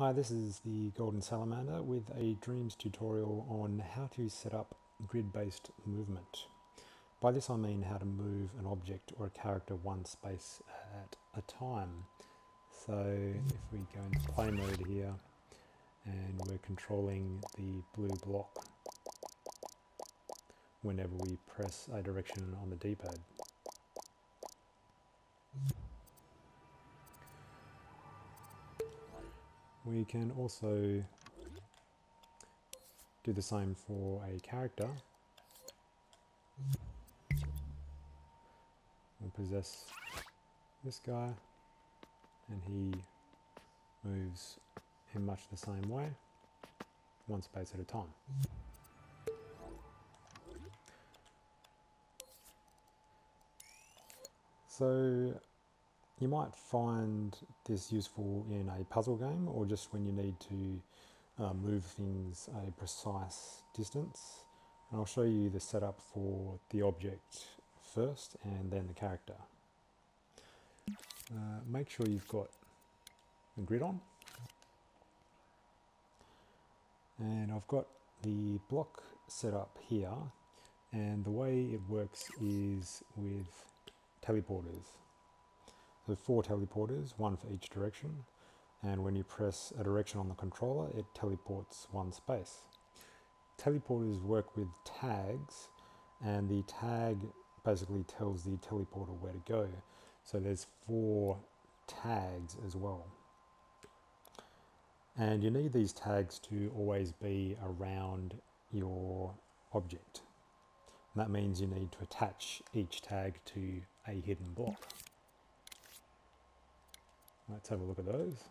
Hi, this is the Golden Salamander with a Dreams tutorial on how to set up grid-based movement. By this I mean how to move an object or a character one space at a time. So if we go into play mode here and we're controlling the blue block whenever we press a direction on the D-pad. We can also do the same for a character. We'll possess this guy and he moves in much the same way, one space at a time. So you might find this useful in a puzzle game or just when you need to uh, move things a precise distance. And I'll show you the setup for the object first and then the character. Uh, make sure you've got the grid on. And I've got the block set up here and the way it works is with teleporters. So four teleporters, one for each direction. And when you press a direction on the controller, it teleports one space. Teleporters work with tags, and the tag basically tells the teleporter where to go. So there's four tags as well. And you need these tags to always be around your object. And that means you need to attach each tag to a hidden block. Let's have a look at those.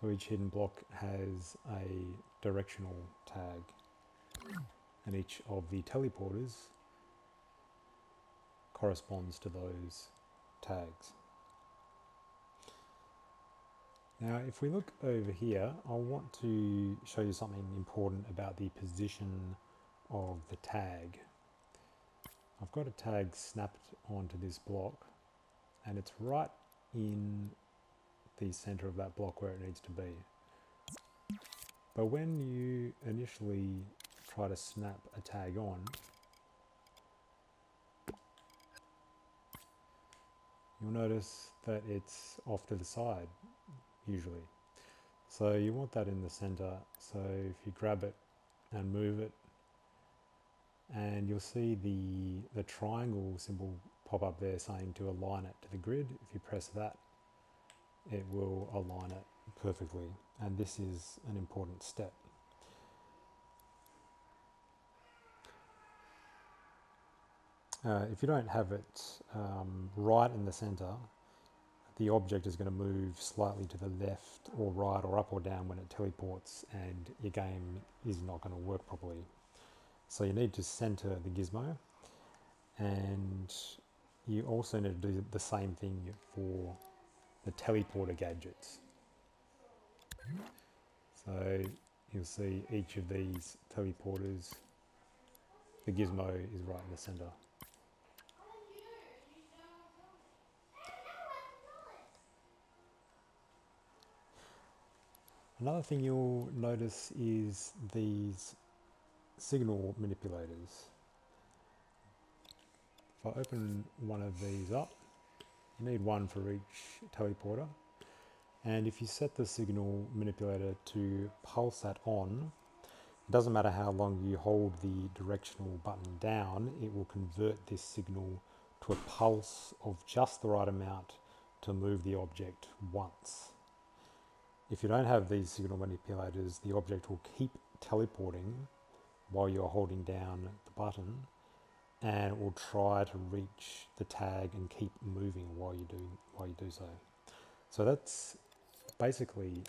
So each hidden block has a directional tag and each of the teleporters corresponds to those tags. Now if we look over here, I want to show you something important about the position of the tag. I've got a tag snapped onto this block and it's right in the center of that block where it needs to be. But when you initially try to snap a tag on, you'll notice that it's off to the side, usually. So you want that in the center. So if you grab it and move it and you'll see the, the triangle symbol pop up there saying to align it to the grid. If you press that, it will align it perfectly. And this is an important step. Uh, if you don't have it um, right in the center, the object is going to move slightly to the left or right or up or down when it teleports and your game is not going to work properly. So you need to center the gizmo and you also need to do the same thing for the teleporter gadgets. So you'll see each of these teleporters, the gizmo is right in the center. Another thing you'll notice is these signal manipulators. If I open one of these up, you need one for each teleporter. And if you set the signal manipulator to pulse that on, it doesn't matter how long you hold the directional button down, it will convert this signal to a pulse of just the right amount to move the object once. If you don't have these signal manipulators, the object will keep teleporting while you're holding down the button and it will try to reach the tag and keep moving while you do while you do so. So that's basically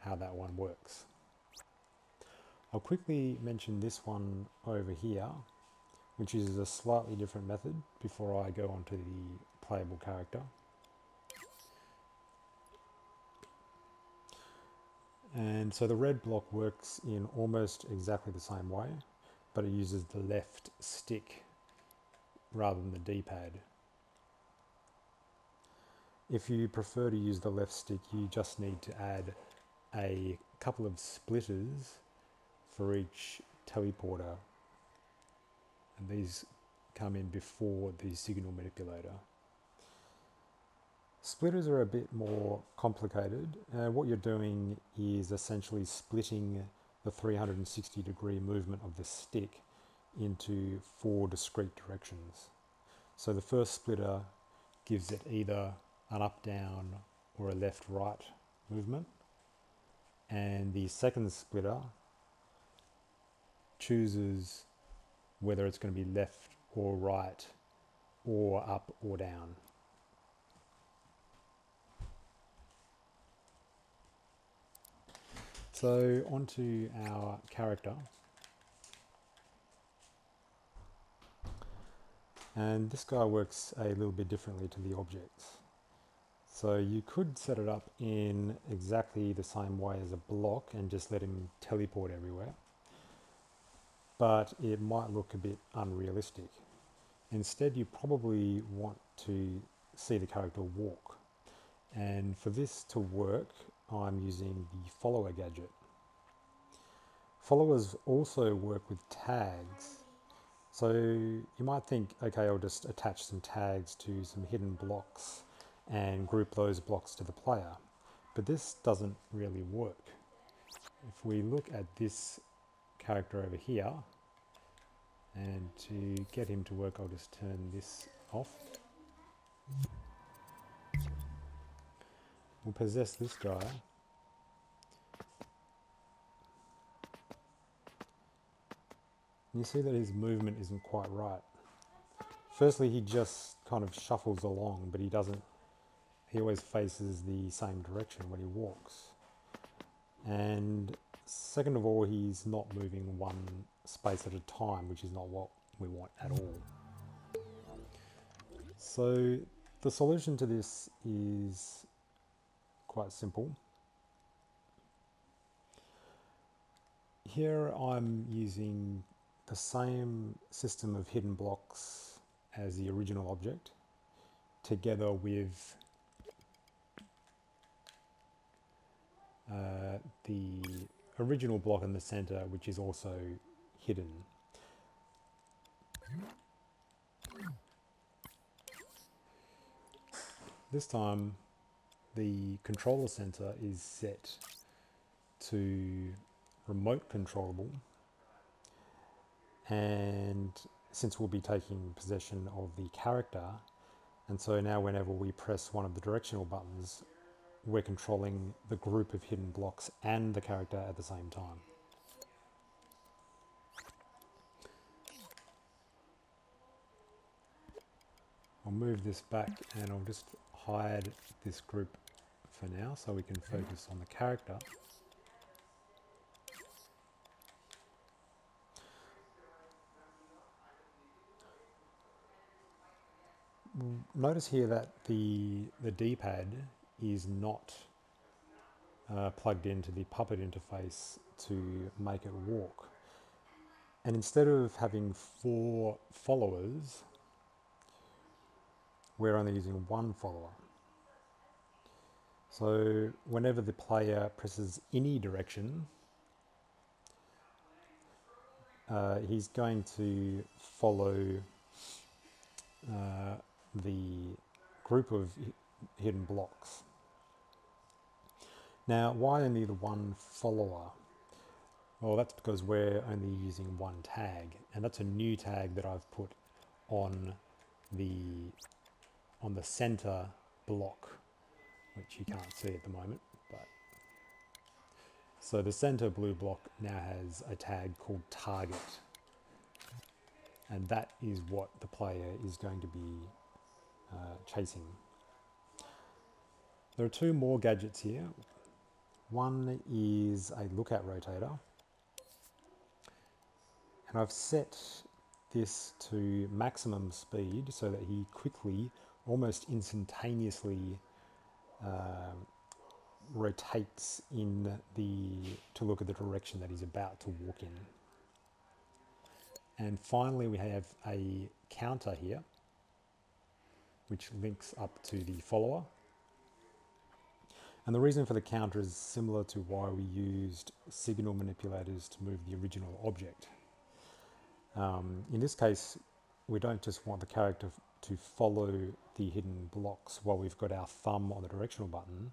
how that one works. I'll quickly mention this one over here, which is a slightly different method before I go on to the playable character. And so the red block works in almost exactly the same way, but it uses the left stick rather than the D-pad. If you prefer to use the left stick, you just need to add a couple of splitters for each teleporter. And these come in before the signal manipulator. Splitters are a bit more complicated. Uh, what you're doing is essentially splitting the 360 degree movement of the stick into four discrete directions. So the first splitter gives it either an up down or a left right movement, and the second splitter chooses whether it's going to be left or right or up or down. So onto our character. And this guy works a little bit differently to the objects. So you could set it up in exactly the same way as a block and just let him teleport everywhere. But it might look a bit unrealistic. Instead, you probably want to see the character walk. And for this to work, I'm using the follower gadget. Followers also work with tags. So you might think, okay, I'll just attach some tags to some hidden blocks and group those blocks to the player. But this doesn't really work. If we look at this character over here, and to get him to work, I'll just turn this off. We'll possess this guy. You see that his movement isn't quite right. Firstly, he just kind of shuffles along, but he doesn't, he always faces the same direction when he walks. And second of all, he's not moving one space at a time, which is not what we want at all. So the solution to this is quite simple. Here I'm using the same system of hidden blocks as the original object together with uh, the original block in the center which is also hidden. This time the controller center is set to remote controllable and since we'll be taking possession of the character and so now whenever we press one of the directional buttons we're controlling the group of hidden blocks and the character at the same time. I'll move this back and I'll just hide this group for now so we can focus on the character. Notice here that the, the D-pad is not uh, plugged into the puppet interface to make it walk. And instead of having four followers, we're only using one follower. So whenever the player presses any direction, uh, he's going to follow uh, the group of hidden blocks. Now, why only the one follower? Well, that's because we're only using one tag, and that's a new tag that I've put on the on the center block, which you can't see at the moment. But so the center blue block now has a tag called target, and that is what the player is going to be uh, chasing. There are two more gadgets here. One is a look at rotator. And I've set this to maximum speed so that he quickly, almost instantaneously, uh, rotates in the to look at the direction that he's about to walk in. And finally, we have a counter here, which links up to the follower And the reason for the counter is similar to why we used signal manipulators to move the original object. Um, in this case, we don't just want the character to follow the hidden blocks while we've got our thumb on the directional button,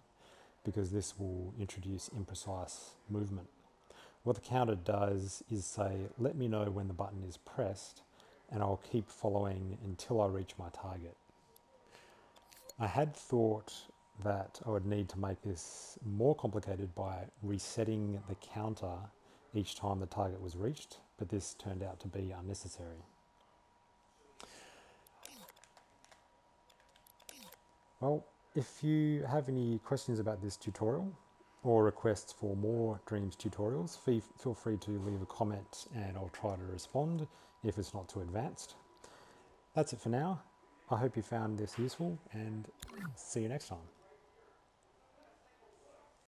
because this will introduce imprecise movement. What the counter does is say, let me know when the button is pressed, and I'll keep following until I reach my target. I had thought that I would need to make this more complicated by resetting the counter each time the target was reached, but this turned out to be unnecessary. Well, if you have any questions about this tutorial or requests for more Dreams tutorials, feel free to leave a comment and I'll try to respond if it's not too advanced. That's it for now. I hope you found this useful and see you next time.